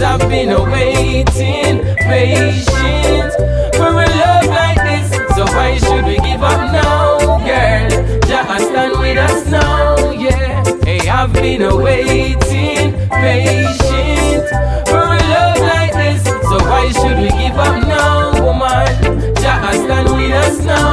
I've been waiting, patient for a love like this. So why should we give up now, girl? Just stand with us now, yeah. Hey, I've been waiting, patient for a love like this. So why should we give up now, woman? Just stand with us now.